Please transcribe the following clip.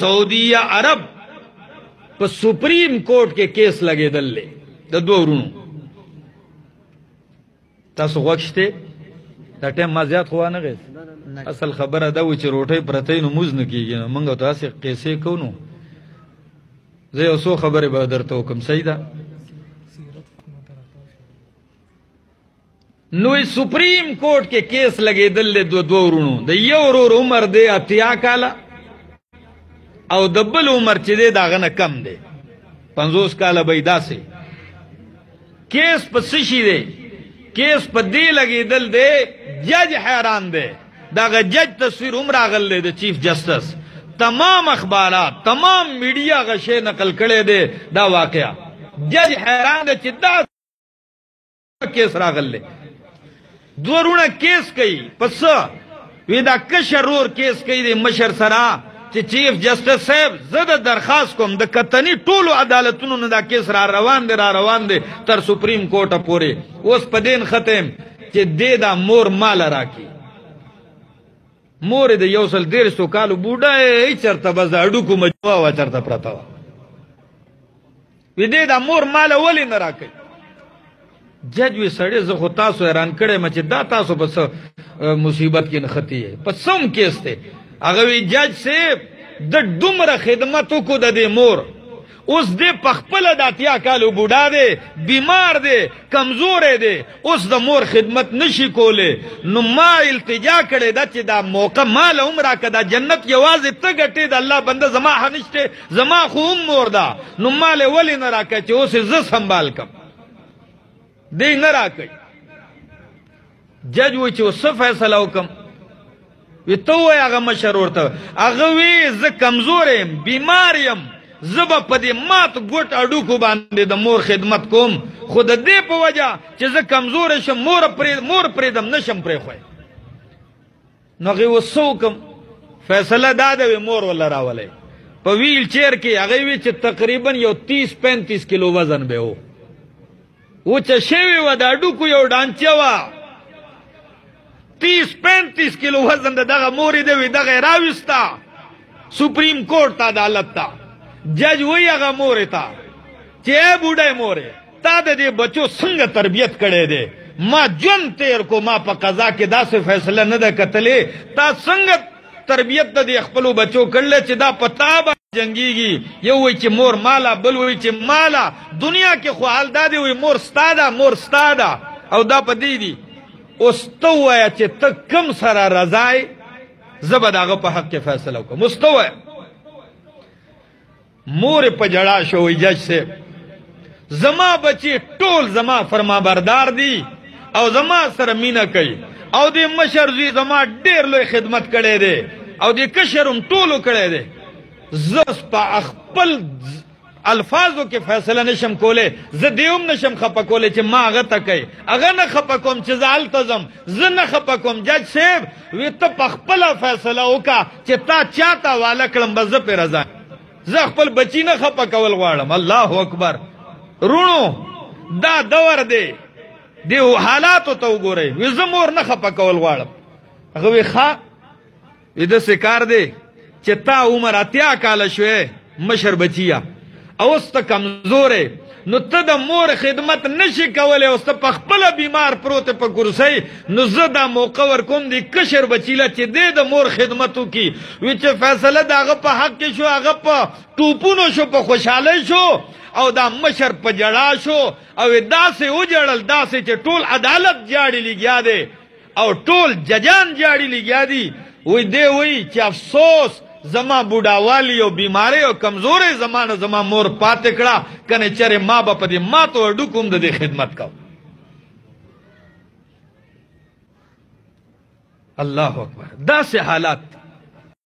سعودي عرب په سپریم کورټ کې کیس لګېدل دی د دوه ورونو تاسو غوښته دا ټیم ما زیات خو نه غي اصل خبره دا و چې روټۍ پرتې نو موز نه کیږي نو موږ تاسو قیسې کو نو زه یو څو خبره به درته وکم سیدا نو سپریم کورټ کې کیس لګیدل د دوه دوه ورونو د یو ورور عمر دی اتیا کاله او د بل عمر چې دی داغه نه کم دی 50 کاله به داسې کیس په سشي دی کیس په دی لګیدل دی جج حیران دی داغه جج تصویر عمر غل دی د چیف جسټس تمام اخبارات تمام میډیا غشه نقل کړي دی دا واقعا جج حیران دی چې دا کیس راغله دورونه کیس کوي پس وی دا کشرور کیس کوي د مشر سره چې چیف جسټس صاحب زده درخواست کوم د کتنی ټولو عدالتونو نه دا کیس را روان دی را روان دی تر سپریم کورټ پورې اوس په دین ختم چې دې دا مور مال راکی مور د یو سل ډیر سو کالو بوډا یې چرته بز اډو کوم جواب چرته پرتا وی دې دا مور مال ولې نه راکې جج وی سړی زه خو تاسو حیران کړی مې چې دا تاسو په څه مصیبت کې نختی یې په سم کیس ته هغه وی جج صاحب د دومره خدمت کو د دې مور اوس دې پخپل د اتیا کالو بوډا دی بیمار دی کمزور دی اوس د مور خدمت نشي کوله نو ما التجا کړې دا چې دا موقع مال عمره کدا جنت یوازې ته ګټې د الله بنده زما هنشته زما خو هم مور ده نو مال ولې نه راکړه چې اوس زه سنبال کم دی نه راکړي جج و چې اوس فیصله وکم وی ته وای هغه مشر ورته هغه وی زه کمزور یم بیمار یم زبا په دې مات ګټ اډو کو باندې د مور خدمت کوم خود دې په وجہ چې زه کمزور شم مور پرې مور پرې دم نشم پرې خوې نو غي وسوکم فیصله دا ده مور ولا راولې په ویل چیر کې هغه وی چې تقریبا یو 30 35 کیلو وزن به وو و چې شوی و دا ډوکو یو ډانچه وا 30 35 کیلو وزن دغه مورې دی دغه راوستا سپریم کورټ ته عدالت ته جج وی هغه مورې ته چې بوډه مورې تا د دې بچو څنګه تربیت کړی دی ما ژوند تیر کو ما په قضا کې داسې فیصله نه ده کتلې تا څنګه تربیت د دې خپل بچو کړل چې دا پتا به جنگيږي یو وی چې مور مالا بل وی چې مالا دنیا کې خو حال دا دی وی مور ستاده مور ستاده او دا په دې دی اوس ته وای چې ته کم سره رضای زبر داغه په حق کې فیصله وکم مستوه مور په جړا شوې جج صاحب زما بچي ټول زما فرما بردار دي او زما سره مینه کوي او د مشر زی زما ډیر لوی خدمت کړي دي او د کشرم ټولو کړي دي زس په خپل الفاظو کې فیصله نشم کوله زه دیوم نشم خپه کوله چې ما هغه تکي هغه نه خپه کوم چې زال تزم زه نه خپه کوم جج صاحب وی ته په خپل فیصله وکا چې تا چاته والا کړم بز په رضا زه خپل بچی نه خپه کول غواړم الله اکبر رونو دا دور دی دی حالاتو ته وګورئ وې زه مور نه خپه کول غواړم هغه وی ښا وې د سکار دی چې تا عمر اتیا کال شوې مشر بچیا اوس ته کمزورې نو ته د مور خدمت نشي کولای او ته په خپل بیمار پروت په کرسۍ نو زه دا موقع ورکوم دی کشر بچیله چې دې د مور خدمت وکي وی چې فیصله داغه په حق کې شو هغه په ټوپونو شو په خوشحالۍ شو او دا مشر په جړا شو او داسې وجړل داسې چې ټول عدالت جاړي لګیا دی او ټول ججان جاړي لګیا دي وای دی وای چې افسوس زما بوډاوالی او بیماری او کمزورې زمانه زما مور پاتې کړه کنه چرې ما به په دې ماتو اډو کوم د دې خدمت کو الله اکبر دا سه حالات